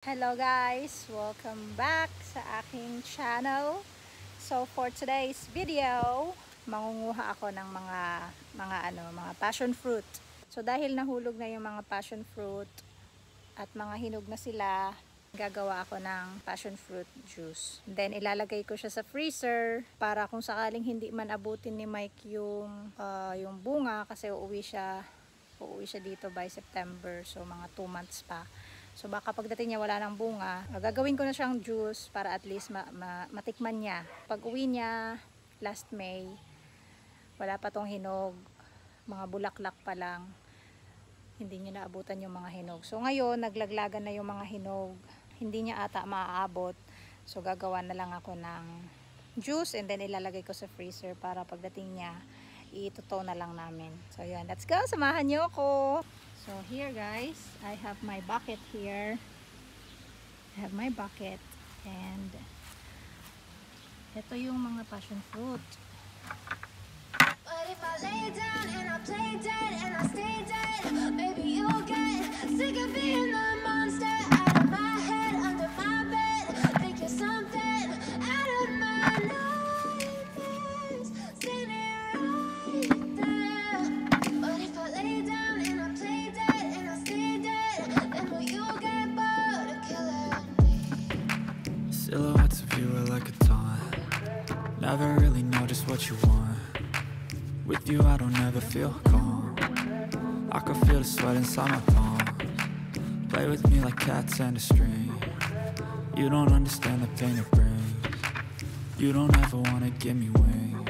Hello guys! Welcome back sa aking channel. So for today's video, mangunguha ako ng mga mga ano, mga passion fruit. So dahil nahulog na yung mga passion fruit at mga hinog na sila, gagawa ako ng passion fruit juice. Then ilalagay ko siya sa freezer para kung sakaling hindi man abutin ni Mike yung ah, yung bunga kasi uuwi siya uuwi siya dito by September. So mga 2 months pa. So baka pagdating niya wala ng bunga, gagawin ko na siyang juice para at least ma- ma- matikman niya. Pag uwi niya last May, wala pa tong hinog, mga bulaklak pa lang. Hindi niya naabutan yung mga hinog. So ngayon, naglaglagan na yung mga hinog. Hindi niya ata maaabot. So gagawa na lang ako ng juice and then ilalagay ko sa freezer para pagdating niya, ituto na lang namin. So yun, let's go! Samahan niyo ako! So here guys, I have my bucket here. I have my bucket and ito yung mga passion fruit. But if I lay down and I play dead Like a taunt Never really know just what you want. With you I don't ever feel calm. I can feel the sweat inside my palm Play with me like cats and a string. You don't understand the pain it brings. You don't ever wanna give me wings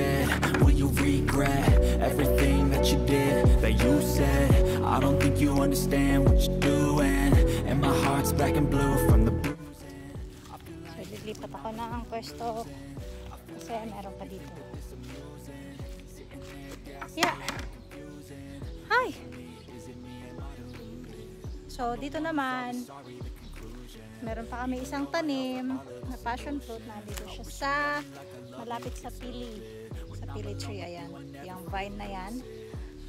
dead, will you regret everything that you did, that you said? I don't think you understand what you're doing, and my heart's black and blue from the bruising. So lilipat ako na ang pwesto kasi meron pa dito. Yeah. Hi! So dito naman, meron pa kami isang tanim na passion fruit na dito siya sa malapit sa pili. Pili tree, ayan. Yung vine na yan.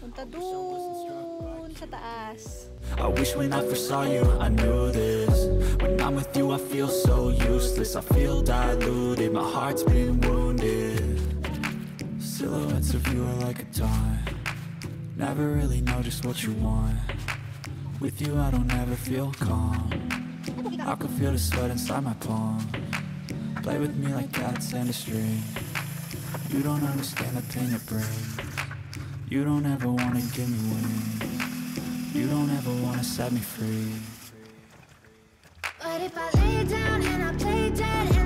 Punta dun sa taas. I wish when I first saw you, I knew this. When I'm with you, I feel so useless. I feel diluted, my heart's been wounded. Silhouettes of you are like a taunt. Never really know just what you want. With you, I don't ever feel calm. I can feel the sweat inside my palm. Play with me like cats and a string. You don't understand the pain it brings. You don't ever wanna give me wings. You don't ever wanna set me free. But if I lay down and I play dead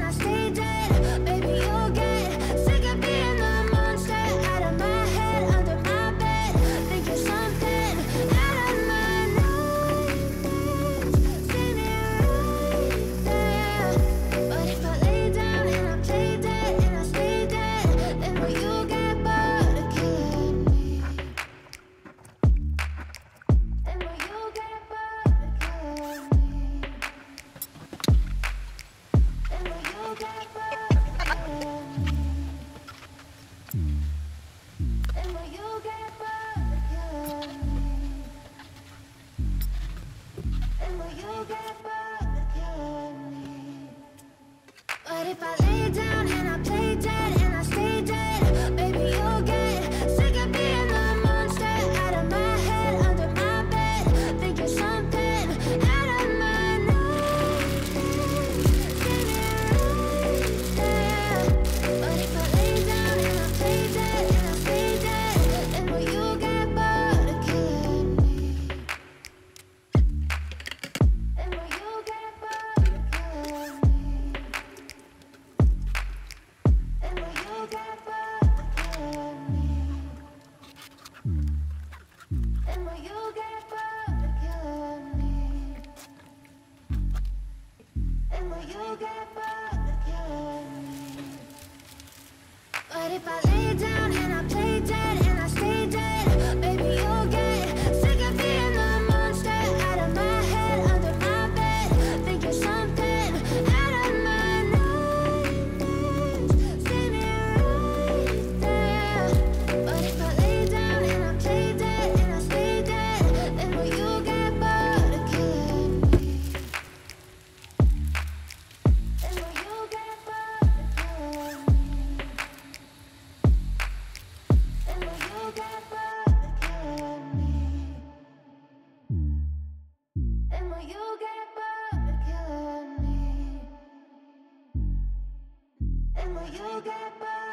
you get me. But if I lay down. you get back.